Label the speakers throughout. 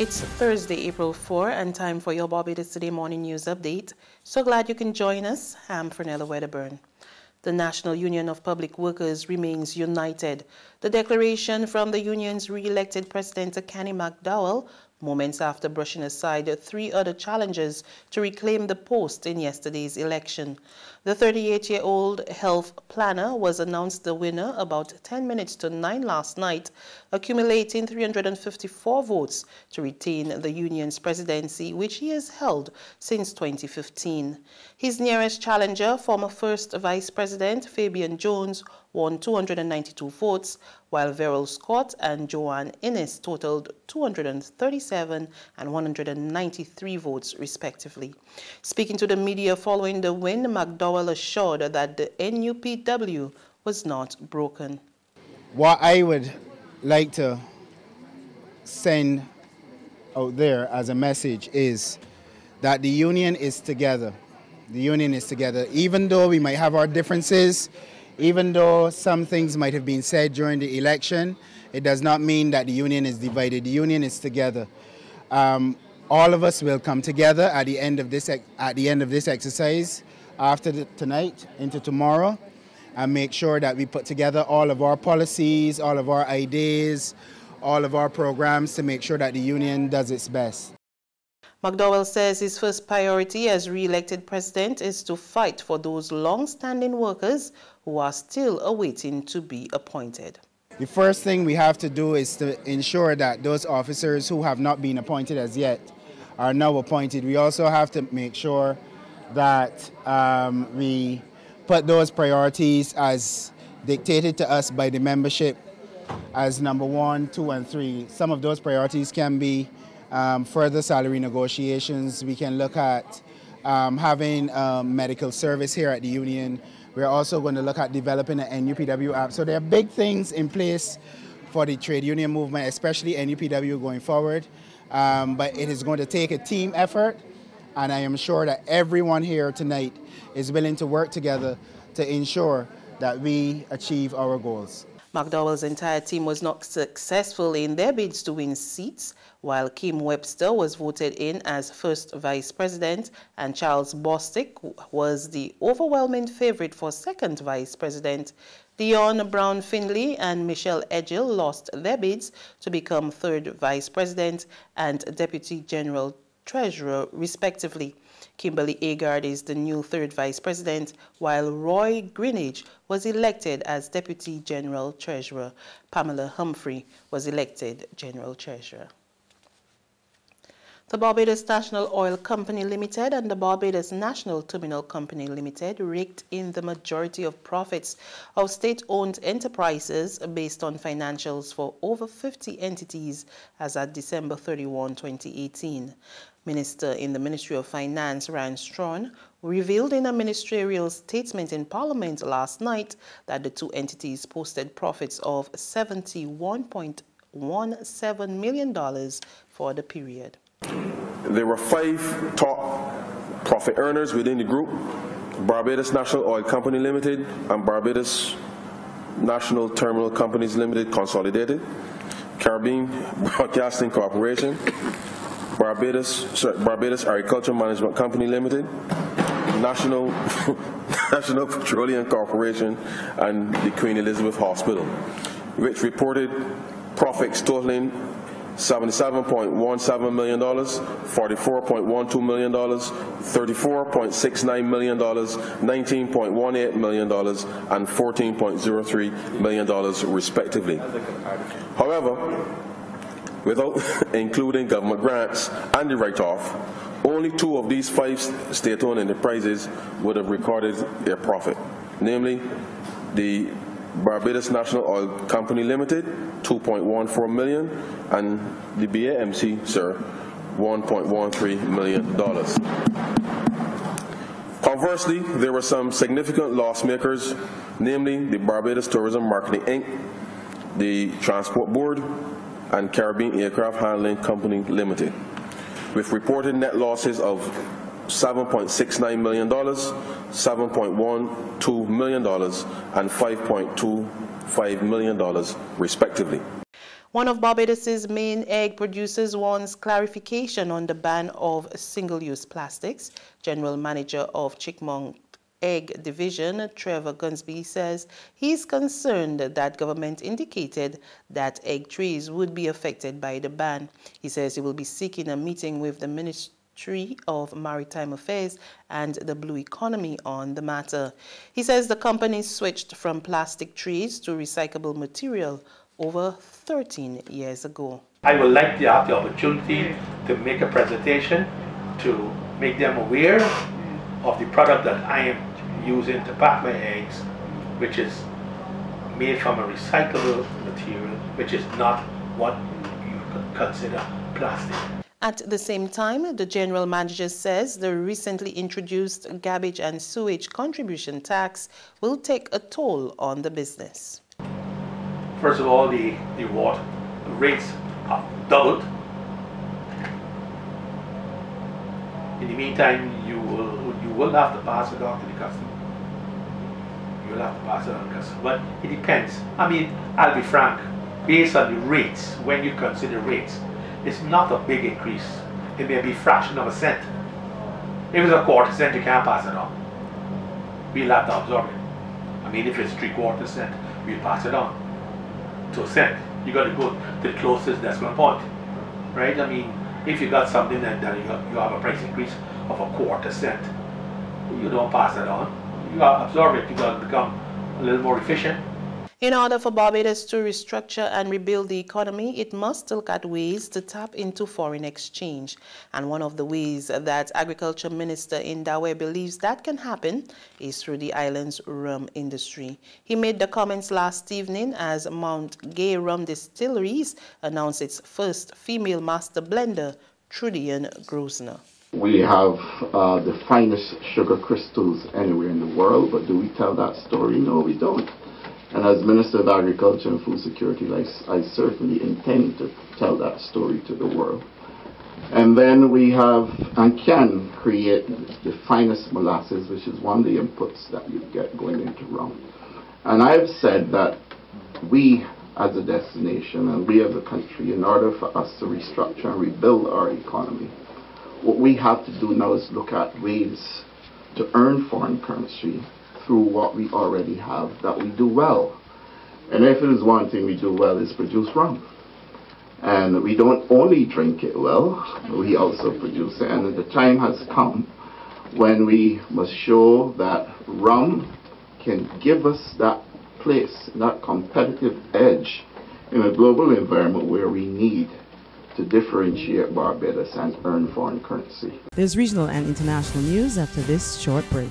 Speaker 1: It's Thursday, April 4, and time for your Barbados Today morning news update. So glad you can join us. I'm Fernella Wedderburn. The National Union of Public Workers remains united. The declaration from the union's re-elected president, Akanni McDowall, moments after brushing aside three other challenges to reclaim the post in yesterday's election. The 38-year-old health planner was announced the winner about 10 minutes to 9 last night, accumulating 354 votes to retain the union's presidency, which he has held since 2015. His nearest challenger, former First Vice President Fabian Jones, won 292 votes, while Verrill Scott and Joanne Innes totaled 237 and 193 votes, respectively. Speaking to the media following the win, McDowall assured that the NUPW was not broken.
Speaker 2: What I would like to send out there as a message is that the union is together. The union is together. Even though we might have our differences, even though some things might have been said during the election, it does not mean that the union is divided. The union is together. Um, all of us will come together at the end of this at the end of this exercise, after the, tonight into tomorrow, and make sure that we put together all of our policies, all of our ideas, all of our programs to make sure that the union does its best.
Speaker 1: McDowall says his first priority as re-elected president is to fight for those long-standing workers who are still awaiting to be appointed.
Speaker 2: The first thing we have to do is to ensure that those officers who have not been appointed as yet are now appointed. We also have to make sure that um, we put those priorities as dictated to us by the membership as number one, two, and three. Some of those priorities can be um, further salary negotiations. We can look at um, having um, medical service here at the union. We're also going to look at developing an NUPW app. So there are big things in place for the trade union movement, especially NUPW going forward. Um, but it is going to take a team effort, and I am sure that everyone here tonight is willing to work together to ensure that we achieve our goals.
Speaker 1: McDowall's entire team was not successful in their bids to win seats, while Kim Webster was voted in as first vice president and Charles Bostic was the overwhelming favorite for second vice president. Dion Brown Finley and Michelle Edgill lost their bids to become third vice president and deputy general treasurer, respectively. Kimberly Agard is the new third vice president, while Roy Greenidge was elected as deputy general treasurer. Pamela Humphrey was elected general treasurer. The Barbados National Oil Company Limited and the Barbados National Terminal Company Limited raked in the majority of profits of state-owned enterprises based on financials for over 50 entities as at December 31, 2018. Minister in the Ministry of Finance, Ryan Straughn, revealed in a ministerial statement in Parliament last night that the two entities posted profits of $71.17 million for the period.
Speaker 3: There were five top profit earners within the group, Barbados National Oil Company Limited and Barbados National Terminal Companies Limited Consolidated, Caribbean Broadcasting Corporation, Barbados, Barbados Agricultural Management Company Limited, National, National Petroleum Corporation, and the Queen Elizabeth Hospital, which reported profits totaling $77.17 million, $44.12 million, $34.69 million, $19.18 million, and $14.03 million, respectively. However, without including government grants and the write-off, only two of these five state-owned enterprises would have recorded their profit, namely the Barbados National Oil Company Limited, 2.14 million, and the BAMC, sir, 1.13 million dollars. Conversely, there were some significant loss makers, namely the Barbados Tourism Marketing Inc., the Transport Board, and Caribbean Aircraft Handling Company Limited, with reported net losses of $7.69 million, $7.12 million, and $5.25 million, respectively.
Speaker 1: One of Barbados's main egg producers wants clarification on the ban of single-use plastics. General Manager of Chickmont Egg Division, Trevor Gunsby, says he's concerned that government indicated that egg trays would be affected by the ban. He says he will be seeking a meeting with the Ministry of Maritime Affairs and the Blue Economy on the matter. He says the company switched from plastic trays to recyclable material over 13 years ago.
Speaker 4: I would like to have the opportunity to make a presentation to make them aware of the product that I am using to pack my eggs, which is made from a recyclable material, which is not what you could consider plastic.
Speaker 1: At the same time, the general manager says the recently introduced garbage and sewage contribution tax will take a toll on the business.
Speaker 4: First of all, the, the water rates have doubled. In the meantime, you will have to pass it on to the customer. You will have to pass it on to the customer. But it depends. I mean, I'll be frank, based on the rates, when you consider rates, it's not a big increase. It may be a fraction of a cent. If it's a quarter cent, you can't pass it on. We'll have to absorb it. I mean, if it's three quarter cent, we'll pass it on to a cent. You got to go to the closest decimal point, right? I mean, if you got something that, that you, you have a price increase of a quarter cent, you don't pass it on. You absorb it. You become a little more efficient
Speaker 1: in order for Barbados to restructure and rebuild the economy, it must look at ways to tap into foreign exchange. And one of the ways that Agriculture Minister Indar Weir believes that can happen is through the island's rum industry. He made the comments last evening as Mount Gay Rum Distilleries announced its first female master blender, Trudiann Grosner.
Speaker 5: We have uh, the finest sugar crystals anywhere in the world, but do we tell that story? No, we don't. And as Minister of Agriculture and Food Security, I, I certainly intend to tell that story to the world. And then we have and can create the finest molasses, which is one of the inputs that you get going into rum. And I've said that we as a destination and we as a country, in order for us to restructure and rebuild our economy, what we have to do now is look at ways to earn foreign currency through what we already have that we do well. And if it is one thing we do well is produce rum. And we don't only drink it well, we also produce it. And the time has come when we must show that rum can give us that place, that competitive edge in a global environment where we need to differentiate Barbados and earn foreign currency.
Speaker 6: There's regional and international news after this short break.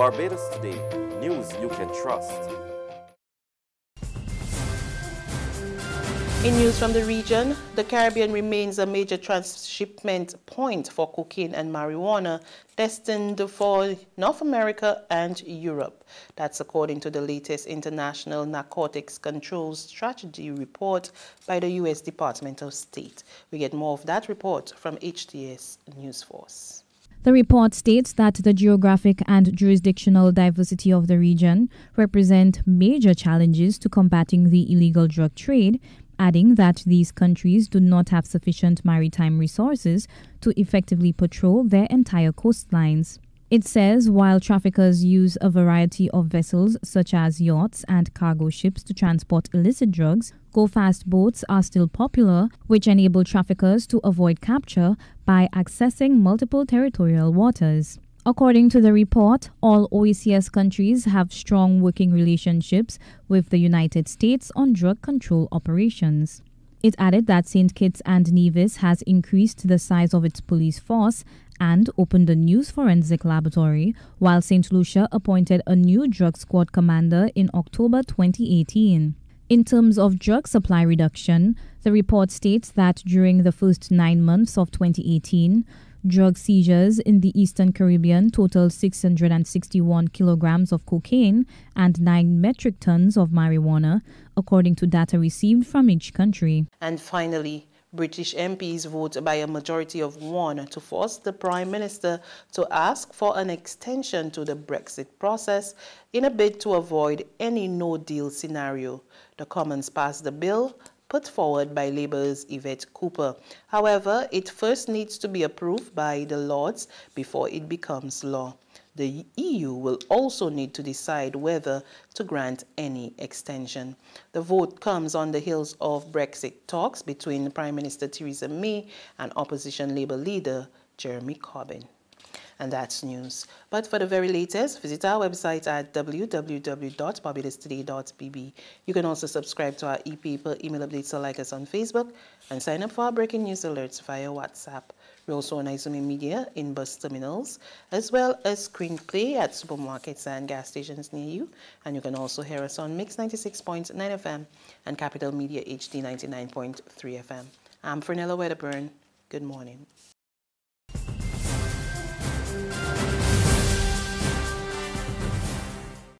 Speaker 7: Barbados Today, news you can trust.
Speaker 1: In news from the region, the Caribbean remains a major transshipment point for cocaine and marijuana destined for North America and Europe. That's according to the latest International Narcotics Control Strategy report by the U.S. Department of State. We get more of that report from HTS News Force.
Speaker 8: The report states that the geographic and jurisdictional diversity of the region represent major challenges to combating the illegal drug trade, adding that these countries do not have sufficient maritime resources to effectively patrol their entire coastlines. It says while traffickers use a variety of vessels such as yachts and cargo ships to transport illicit drugs, go fast boats are still popular, which enable traffickers to avoid capture by accessing multiple territorial waters. According to the report, all OECS countries have strong working relationships with the United States on drug control operations. It added that St. Kitts and Nevis has increased the size of its police force and opened a new forensic laboratory, while St. Lucia appointed a new drug squad commander in October 2018. In terms of drug supply reduction, the report states that during the first nine months of 2018, drug seizures in the Eastern Caribbean totaled 661 kilograms of cocaine and 9 metric tons of marijuana, according to data received from each country.
Speaker 1: And finally, British MPs vote by a majority of one to force the Prime Minister to ask for an extension to the Brexit process in a bid to avoid any no-deal scenario. The Commons passed the bill put forward by Labour's Yvette Cooper. However, it first needs to be approved by the Lords before it becomes law. The EU will also need to decide whether to grant any extension. The vote comes on the heels of Brexit talks between Prime Minister Theresa May and opposition Labour leader Jeremy Corbyn. And that's news. But for the very latest, visit our website at www.barbadostoday.bb. You can also subscribe to our e-paper email updates or like us on Facebook and sign up for our breaking news alerts via WhatsApp. We're also on Izumi Media in bus terminals, as well as screenplay at supermarkets and gas stations near you. And you can also hear us on Mix 96.9 FM and Capital Media HD 99.3 FM. I'm Fernella Wedderburn. Good morning.